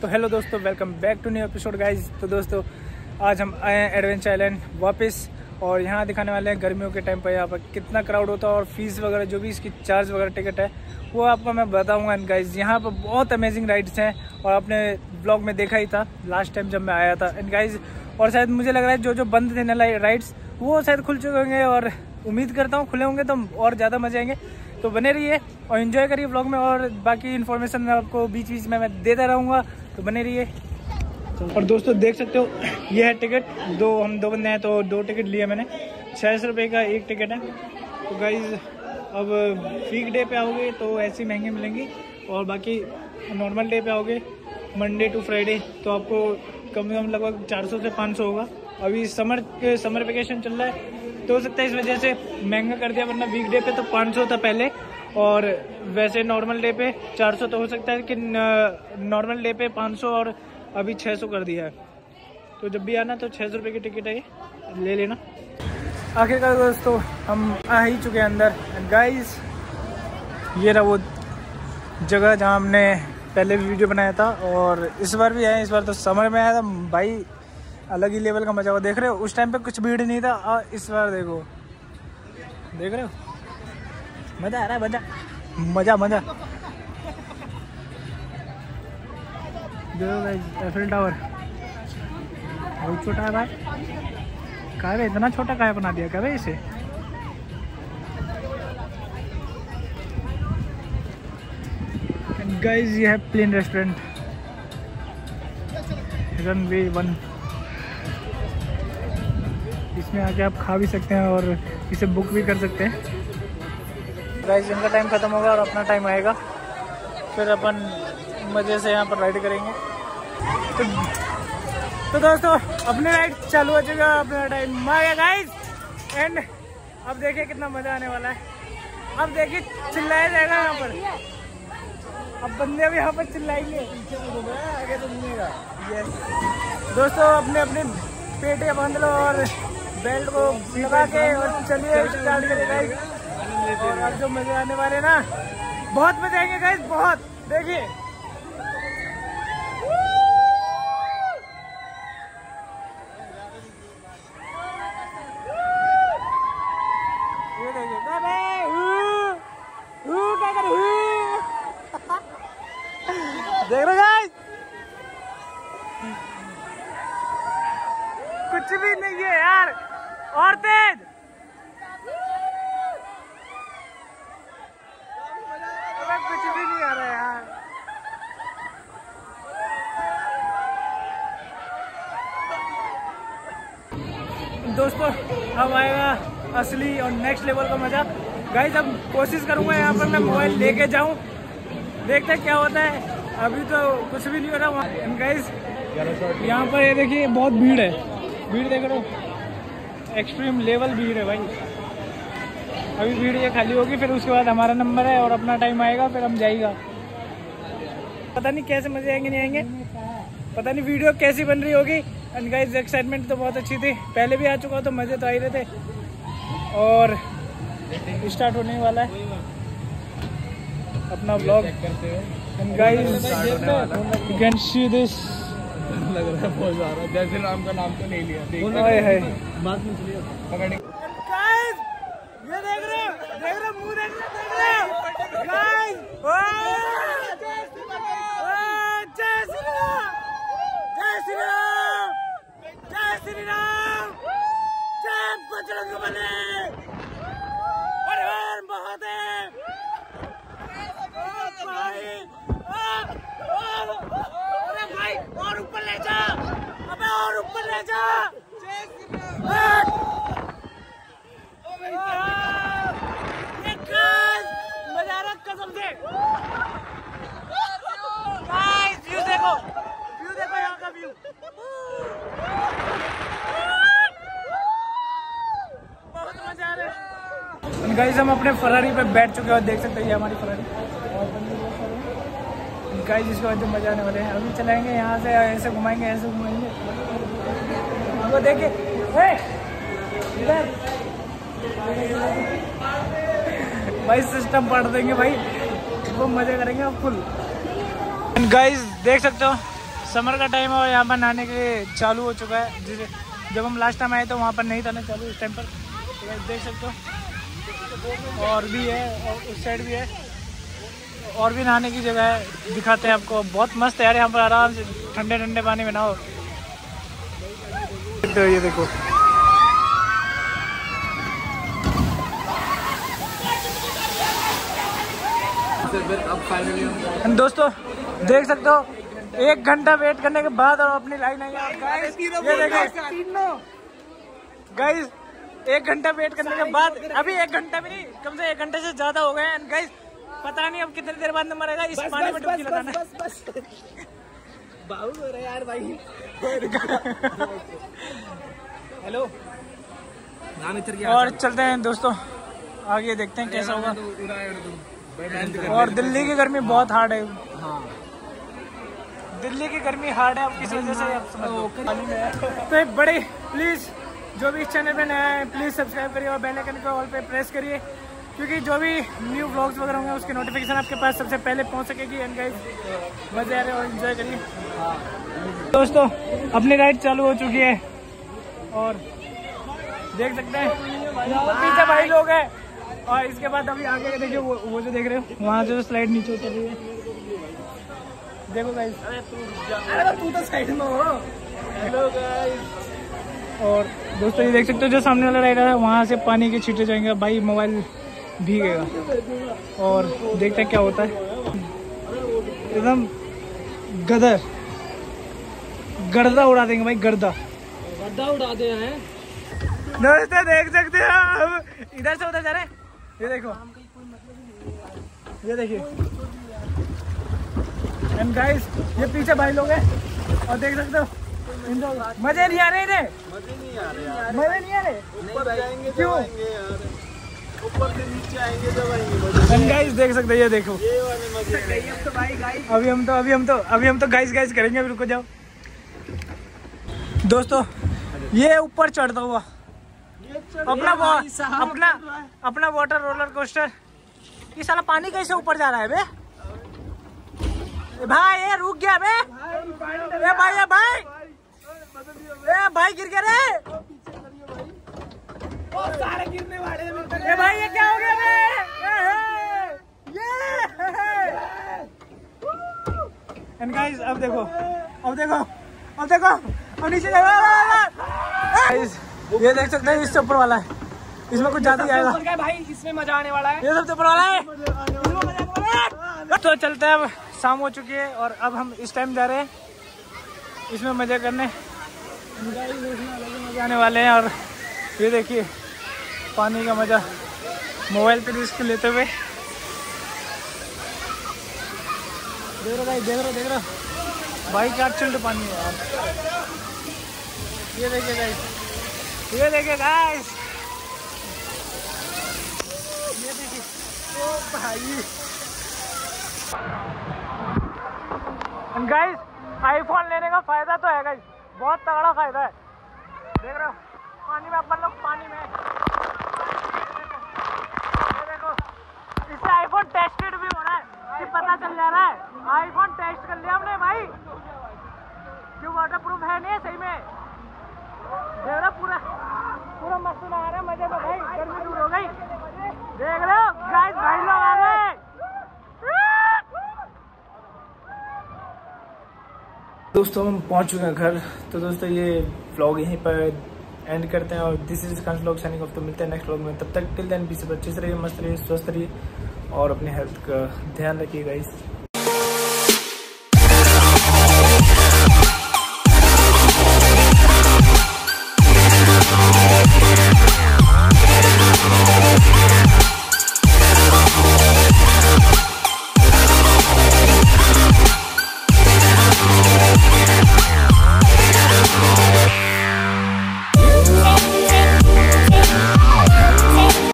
तो हेलो दोस्तों welcome back to new episode guys तो दोस्तों, आज हम आए हैं एडवेंचर आइलैंड वापस, और यहाँ दिखाने वाले हैं गर्मियों के टाइम पर यहाँ पर कितना क्राउड होता है और फ़ीस वगैरह, जो भी इसकी चार्ज वगैरह टिकट है, वो आपको मैं बताऊँगा गाइज़ यहाँ पर बहुत अमेजिंग राइड्स हैं, और आपने ब्लॉग में देखा ही था लास्ट टाइम जब मैं आया था। एंड गाइज़ और शायद मुझे लग रहा है जो जो बंद थे ना राइड्स वो शायद खुल चुके होंगे, और उम्मीद करता हूँ खुले होंगे तो और ज़्यादा मज़े आएँगे। तो बने रहिए और इन्जॉय करिए ब्लॉग में, और बाकी इन्फॉर्मेशन आपको बीच बीच में मैं देता रहूँगा। तो बने रहिए। और दोस्तों, देख सकते हो, ये है टिकट। दो, हम दो बंदे हैं तो दो टिकट लिए मैंने। छः सौ रुपये का एक टिकट है। तो गाइज़ अब वीक डे पे आओगे तो ऐसी महँगी मिलेंगी। और बाकी नॉर्मल डे पे आओगे मंडे टू फ्राइडे तो आपको कम से कम लगभग 400 से 500 होगा। अभी समर के समर वेकेशन चल रहा है। तो हो सकता है इस वजह से महँगा कर दिया, वरना वीक डे पे तो 500 था पहले। और वैसे नॉर्मल डे पे 400 तो हो सकता है कि नॉर्मल डे पे 500 और अभी 600 कर दिया है। तो जब भी आना तो छः सौ रुपये की टिकट है ये। ले लेना। आखिरकार दोस्तों, हम आ ही चुके हैं अंदर। गाइस ये रहा वो जगह जहाँ हमने पहले भी वीडियो बनाया था और इस बार भी आए इस बार तो समर में आया था। भाई, अलग ही लेवल का मज़ा हुआ। देख रहे हो, उस टाइम पे कुछ भीड़ नहीं था। और इस बार देखो। देख रहे हो? मज़ा आ रहा है, मज़ा। मज़ा मज़ा। एफिल टावर बहुत छोटा है भाई। कहा इतना छोटा कहा बना दिया? भाई इसे? गाइस ये है plane restaurant runway one इसमें आके आप खा भी सकते हैं और इसे बुक भी कर सकते हैं। गाइस इनका टाइम ख़त्म होगा और अपना टाइम आएगा। फिर अपन मज़े से यहाँ पर राइड करेंगे। तो, तो दोस्तों अपनी राइड चालू हो चुका अपना टाइम आ गाइस एंड अब देखिए कितना मज़ा आने वाला है। अब देखिए चिल्लाया जाएगा यहाँ पर। अब बंदे भी यहाँ पर चिल्लाएँगे। आगे तो यस दोस्तों अपने अपने पेटे बाँध लो और बेल्ट को लगा के और चलिए स्टार्ट करें गाइस और जो मज़े आने वाले ना बहुत मज़े आएँगे गाइस बहुत। देखिए ये देखिए क्या कर देख रहे गाइस कुछ भी नहीं है यार और तेज कुछ भी नहीं आ रहा यार दोस्तों अब आएगा असली और नेक्स्ट लेवल का मज़ा। गाइस अब कोशिश करूँगा यहाँ पर मैं मोबाइल लेके जाऊँ। देखते क्या होता है। अभी तो कुछ भी नहीं हो रहा वहाँ। गाइस यहाँ पर ये देखिए, बहुत भीड़ है। भीड़ देख रहे हो? एक्सट्रीम लेवल भीड़ है भाई। अभी भीड़ ये खाली होगी, फिर उसके बाद हमारा नंबर है और अपना टाइम आएगा, फिर हम जाएगा। पता नहीं कैसे मज़े आएँगे, नहीं आएँगे। पता नहीं वीडियो कैसी बन रही होगी। एंड गाइस एक्साइटमेंट तो बहुत अच्छी थी। पहले भी आ चुका तो मज़े तो आ ही रहे थे। और स्टार्ट होने वाला है। अपना blog and guys you can see this लग रहा है बहुत ज़्यादा। जैसे राम का नाम तो नहीं लिया। देख हाय हाय। बात में चलिए पकड़। गाइस ये देख रहे हो? देख रहे हो? मुँह देख रहे हो? देख रहे हो? गाइस जय श्री राम! जय श्री राम! जय श्री राम! जय बजरंग बली परिवार महादेव ओ भाई ओ, ओ, अरे भाई और ऊपर ले जा अबे और ऊपर ले जा जय श्री राम मज़ा आ रहा कसम से गाइस व्यू देखो व्यू देखो यहाँ का व्यू बहुत मज़ा आ रहा है गाइस हम अपने फरारी पे बैठ चुके हैं और देख सकते हैं ये हमारी फरारी और गाइस इसके बाद जो मज़ा आने वाले हैं अभी चलाएँगे यहाँ से ऐसे घुमाएँगे ऐसे घुमाएँगे। वो इधर। भाई सिस्टम पढ़ देंगे भाई। वो मज़े करेंगे आप फुल गाइस देख सकते हो समर का टाइम है और यहाँ पर नहाने के लिए चालू हो चुका है। जिसे जब हम लास्ट टाइम आए तो वहाँ पर नहीं था ना चालू इस टाइम पर। तो देख सकते हो, और भी है, और उस साइड भी है। और भी नहाने की जगह है, दिखाते हैं आपको। बहुत मस्त है यार, यहाँ पर आराम से ठंडे ठंडे पानी में नहाओ। तो ये देखो। दोस्तों देख सकते हो एक घंटा वेट करने के बाद और अपनी लाइन आई ये देखो गाइस एक घंटा वेट करने के बाद अभी एक घंटा भी नहीं कम से एक घंटे से ज़्यादा हो गए हैं। गाइस पता नहीं अब कितनी देर बाद नंबर आएगा इस पानी में डुबकी लगाना। बाबू हो रहे यार भाई। हेलो। और चलते हैं दोस्तों आगे देखते हैं कैसा होगा। और दिल्ली की गर्मी बहुत हार्ड है। हाँ। दिल्ली की गर्मी हार्ड है किस वजह से आप समझ तो बड़े प्लीज़ जो भी इस चैनल पे नया है प्लीज़ सब्सक्राइब करिए और बेल आइकन पे ऑल पे प्रेस करिए। क्योंकि जो भी न्यू ब्लॉग्स वगैरह होंगे उसकी नोटिफिकेशन आपके पास सबसे पहले पहुँच सकेगी एंड गाइस मज़े आ रहे और एंजॉय करिए। दोस्तों अपनी राइड चालू हो चुकी है और देख सकते हैं पीछे भाई लोग हैं। और इसके बाद अभी आगे देखिए वो, वो जो देख रहे हो वहाँ जो स्लाइड नीचे उतर रही है। देखो गाइस अरे तू तो साइड में हो। हेलो गाइस और दोस्तों ये देख सकते हो जो सामने वाला राइडर है वहाँ से पानी के छींटे जाएँगे। भाई मोबाइल भीगेगा। और देखते हैं क्या होता है। एकदम गदर। गर्दा उड़ा देंगे भाई गर्दा। गड्ढा उड़ा दे हैं। दोस्तों देख सकते हो हम इधर से उधर जा रहे हैं। ये देखो। ये देखिए। एंड गाइस ये पीछे भाई लोग हैं। और देख सकते हो। मज़े नहीं आ रहे इन्हें मज़े नहीं आ रहे मज़े नहीं आ रहे। क्यों? गाइस देख सकते हो, ये देखो। अभी हम तो अभी हम तो अभी हम तो गाइस गाइस करेंगे अभी रुको जाओ। दोस्तों, ये ऊपर चढ़ता हुआ। अपना अपना अपना वाटर रोलर कोस्टर ये साला पानी कैसे ऊपर जा रहा है, बे? भाई ये रुक गया, बे। भाई भाई। भाई, गिर गया रे। सारे गिरने वाले हैं। भाई ये क्या हो गया? बे ये एंड गाइस अब देखो अब देखो अब देखो अब नीचे देखो गाइस ये देख सकते हैं इससे ऊपर वाला है। इसमें कुछ ज़्यादा ही आएगा। भाई? इसमें मज़ा आने वाला है। ये सबसे ऊपर वाला है। तो चलते हैं अब शाम हो चुकी है और अब हम इस टाइम जा रहे हैं। इसमें मज़े करने। मज़े आने वाले हैं और ये देखिए। पानी का मज़ा मोबाइल पे रिस्क लेते हुए। देख रहे भाई, देख रहे देख रहे। भाई, क्या चिल्ड पानी है यार। ये देखिए गाइस ये देखिए गाइस ये देखिए। ओ भाई। गाइस आईफोन लेने का फ़ायदा तो है गाइस बहुत तगड़ा फ़ायदा है। देख रहे हो, पानी में अपन लोग पानी में ये देखो इससे आईफोन टेस्टेड भी हो रहा है। कि पता चल जा रहा है। आईफोन टेस्ट कर लिया हमने भाई। क्यों वाटर प्रूफ है नहीं सही में। पूरा पूरा मस्त नहा रहे हैं, मज़े में भाई। गर्मी दूर हो गई। देख रहे हो गाइस भाई लोग आ गए। दोस्तों हम पहुँच चुके हैं घर। तो दोस्तों ये व्लॉग यहीं पर एंड करते हैं और दिस इज़ कांस लोग सैनिक ऑफ़ तो मिलते हैं नेक्स्ट लोग में। तब तक टिल देन बीस अच्छे से रहिए, मस्त रहिए, स्वस्थ रहिए और अपने हेल्थ का ध्यान रखिएगा इस